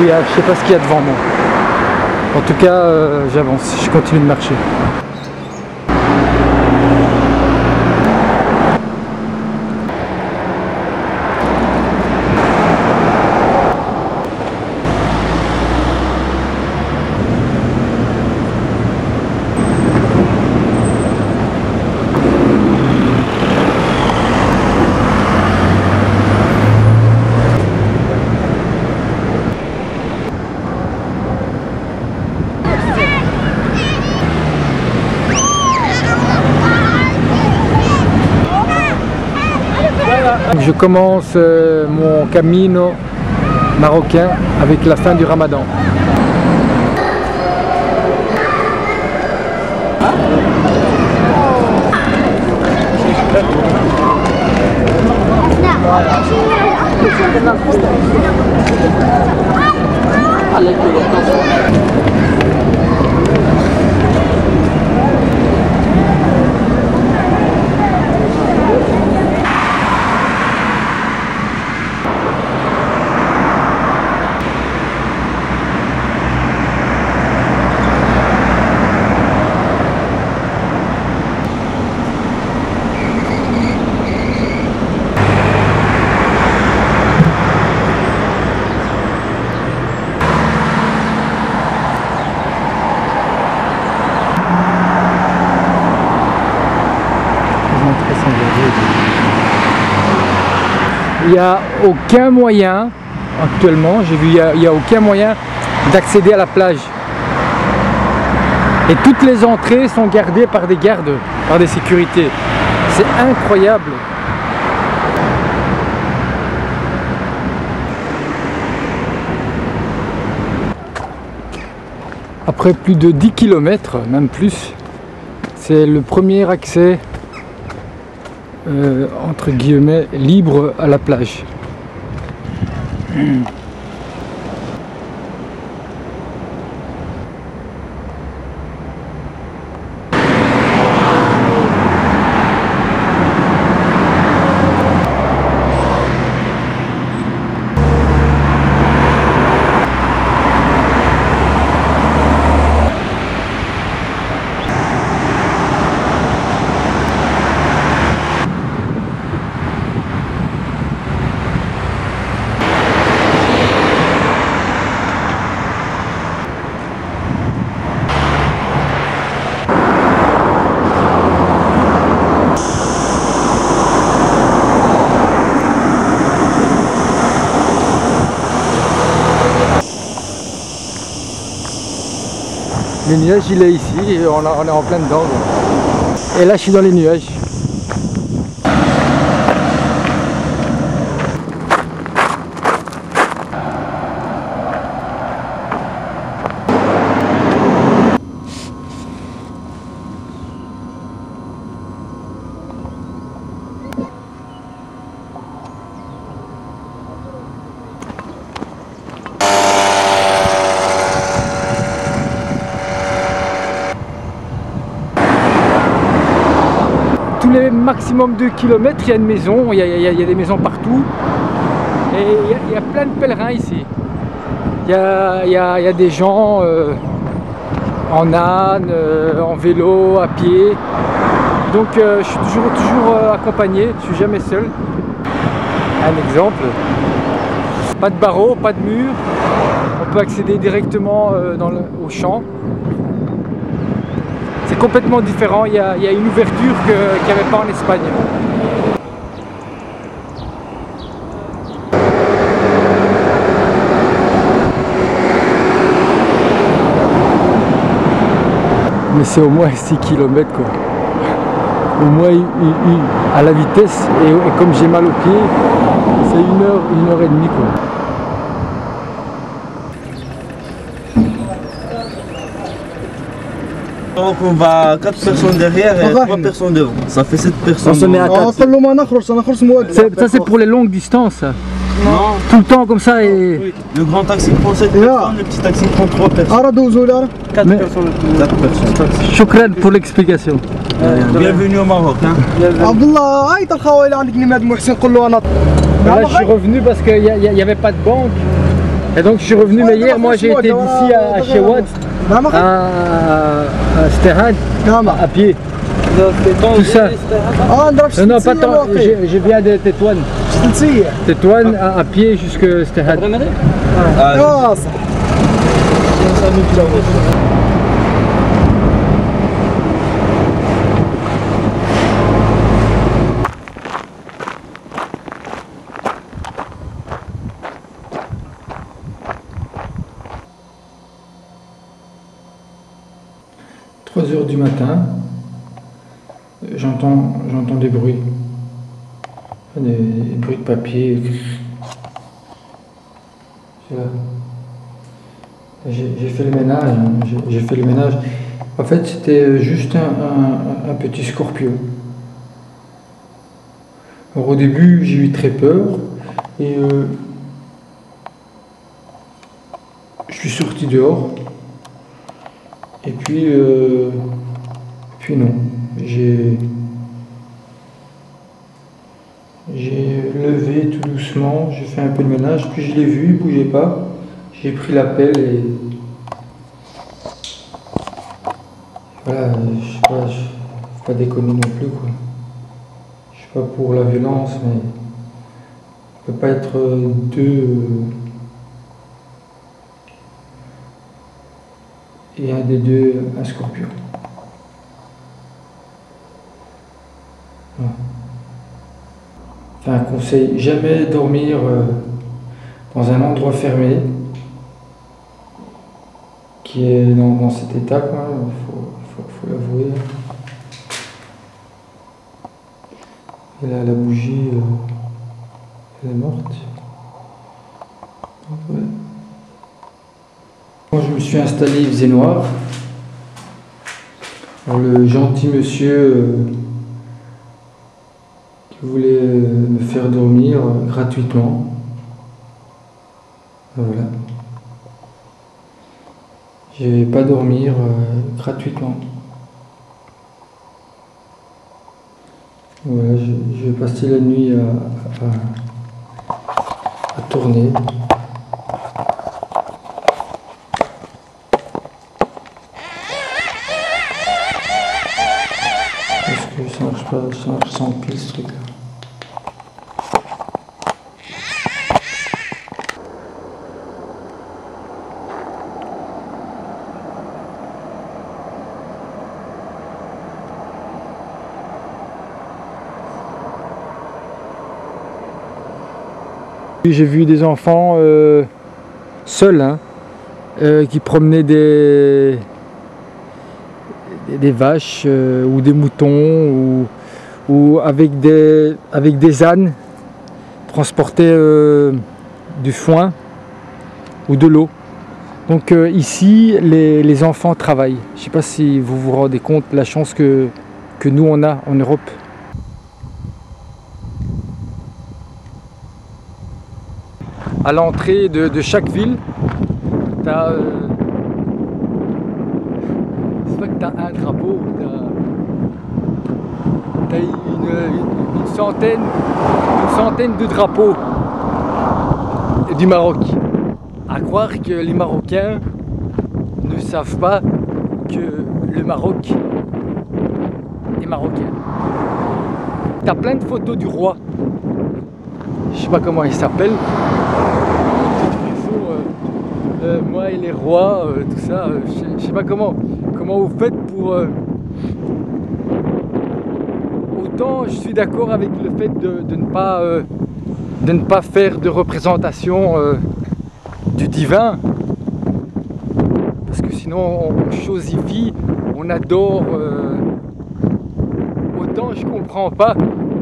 brouillard, je sais pas ce qu'il y a devant moi. En tout cas, euh, j'avance, je continue de marcher. Je commence euh, mon camino marocain avec la fin du ramadan. Il n'y a aucun moyen, actuellement, j'ai vu, il n'y a, aucun moyen d'accéder à la plage. Et toutes les entrées sont gardées par des gardes, par des sécurités. C'est incroyable. Après plus de 10 km, même plus, c'est le premier accès entre guillemets libre à la plage. Le nuage il est ici on, on est en plein dedans. Et là je suis dans les nuages. Les maximum de kilomètres, il y a une maison, il y a, des maisons partout. Et il y, a, plein de pèlerins ici. Il y a, des gens euh, en âne, euh, en vélo, à pied. Donc euh, je suis toujours, toujours accompagné, je suis jamais seul. Un exemple. Pas de barreaux, pas de mur. On peut accéder directement au champ. Complètement différent, il y a, une ouverture qu'il n'y avait pas en Espagne. Mais c'est au moins 6 km quoi. Au moins à la vitesse et, et comme j'ai mal aux pieds, c'est une heure, une heure et demie quoi. Donc on va 4 personnes derrière et 3 personnes devant. Ça fait 7 personnes. On se met à devant. quatre. قول له ما نخرج نخرج مواد C'est- Ça c'est pour les longues distances. ça. Non, Tout le temps comme ça et. oui. le grand taxi prend 7 Yeah. personnes, le petit taxi prend 3 personnes. ارا دوزوا لي 4 Mais- personnes. 4 personnes. Shukran pour l'explication. Bienvenue au Maroc. Hein. عبد الله هاي الخوالي عندك نماد محسن قول له انا Là, je suis revenu parce qu'il n'y avait pas de banque. Et donc je suis revenu, mais hier moi j'ai été d'ici à Chewat نعم أخي à, à Sterhad نعم à pied. Tout ça. اه نضرب Non, non, pas ستين tant. واقي. Je, je viens de Tétouane. ستين Tétouane à, à pied jusque Sterhad. اه صح « 3 heures du matin, j'entends, j'entends des bruits. Des, bruits de papier. J'ai, fait le ménage. hein, J'ai, fait le ménage. En fait, c'était juste un petit scorpion. Alors, au début, j'ai eu très peur. Et euh, je suis sorti dehors. Et puis, euh, puis non, j'ai, j'ai levé tout doucement, j'ai fait un peu de ménage, puis je l'ai vu, il bougeait pas. J'ai pris la pelle et voilà, je sais pas, pas déconner non plus quoi. Je suis pas pour la violence, mais on peut pas être deux. Et un des deux un scorpion. Enfin, conseil, jamais dormir euh, dans un endroit fermé qui est dans, dans cet état, il faut, faut- l'avouer. Et là, la bougie, euh, elle est morte. Suis installé, il faisait noir. Le gentil monsieur euh, qui voulait euh, me faire dormir euh, gratuitement. Ben Voilà. Je vais pas dormir gratuitement. Voilà, je, vais passer la nuit à tourner. Que ça marche pas, ça marche sans pile ce truc là. J'ai vu des enfants euh, seuls hein, euh, qui promenaient des, des- vaches euh, ou des moutons ou, ou avec, des, avec des ânes transporter euh, du foin ou de l'eau. Donc euh, ici, les, les enfants travaillent. Je ne sais pas si vous vous rendez compte la chance que, que nous on a en Europe. À l'entrée de, de chaque ville, tu as c'est pas que tu as un drapeau, une, une- une centaine, une centaine de drapeaux du Maroc. À croire que les Marocains ne savent pas que le Maroc est marocain. Tu as plein de photos du roi. Je sais pas comment il s'appelle. Euh, moi et les rois, euh, tout ça, euh, je sais pas comment, comment vous faites pour. Je suis d'accord avec le fait de, ne pas, euh, de ne pas faire de représentation euh, du divin, parce que sinon on, chosifie, on adore. euh, autant je comprends pas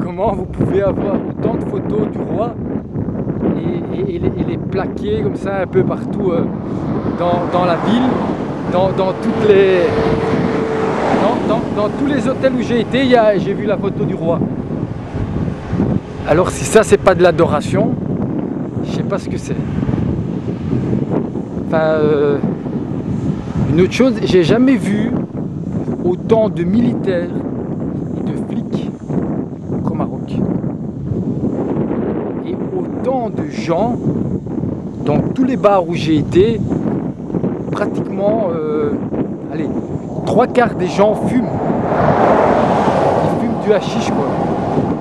comment vous pouvez avoir autant de photos du roi et, les, plaquer comme ça un peu partout dans, la ville, dans toutes les. Dans, dans- tous les hôtels où j'ai été, j'ai vu la photo du roi. Alors si ça c'est pas de l'adoration, je sais pas ce que c'est. Enfin, euh, une autre chose, j'ai jamais vu autant de militaires et de flics qu'au Maroc. Et autant de gens dans tous les bars où j'ai été, pratiquement, euh, allez, trois quarts des gens fument. Ils fument du hashish quoi.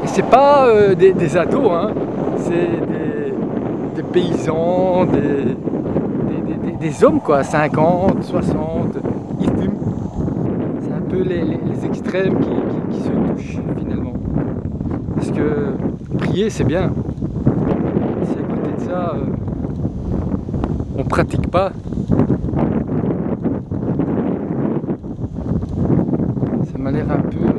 Et c'est pas euh, des, ados, hein. c'est des, paysans, des, hommes quoi, 50, 60, ils fument. C'est un peu les, extrêmes qui se touchent finalement. Parce que prier c'est bien. Si à côté de ça, euh, on pratique pas, un peu